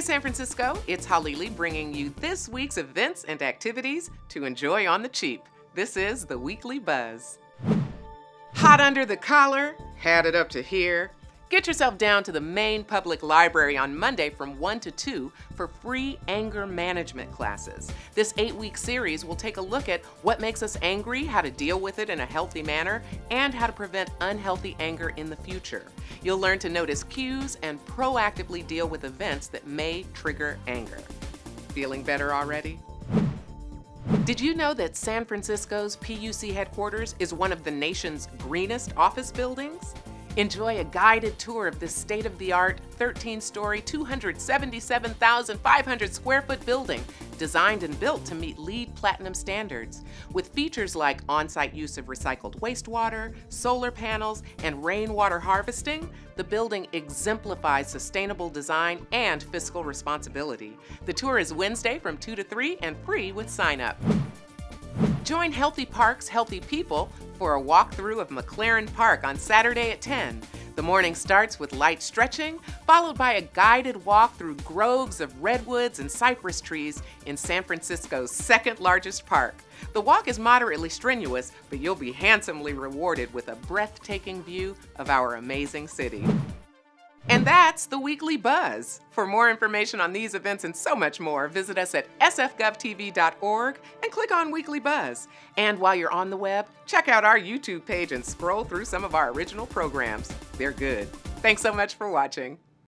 Hey, San Francisco, it's Halili bringing you this week's events and activities to enjoy on the cheap. This is the Weekly Buzz. Hot under the collar? Had it up to here? Get yourself down to the main public library on Monday from 1 to 2 for free anger management classes. This eight week series will take a look at what makes us angry, how to deal with it in a healthy manner, and how to prevent unhealthy anger in the future. You'll learn to notice cues and proactively deal with events that may trigger anger. Feeling better already? Did you know that San Francisco's PUC headquarters is one of the nation's greenest office buildings? Enjoy a guided tour of this state of the art, 13 story, 277,500 square foot building designed and built to meet LEED Platinum standards. With features like on site use of recycled wastewater, solar panels, and rainwater harvesting, the building exemplifies sustainable design and fiscal responsibility. The tour is Wednesday from 2 to 3 and free with sign up. Join Healthy Parks, Healthy People for a walkthrough of McLaren Park on Saturday at 10. The morning starts with light stretching, followed by a guided walk through groves of redwoods and cypress trees in San Francisco's second largest park. The walk is moderately strenuous, but you'll be handsomely rewarded with a breathtaking view of our amazing city. And that's the Weekly Buzz. For more information on these events and so much more, visit us at sfgovtv.org and click on Weekly Buzz. And while you're on the web, check out our YouTube page and scroll through some of our original programs. They're good. Thanks so much for watching.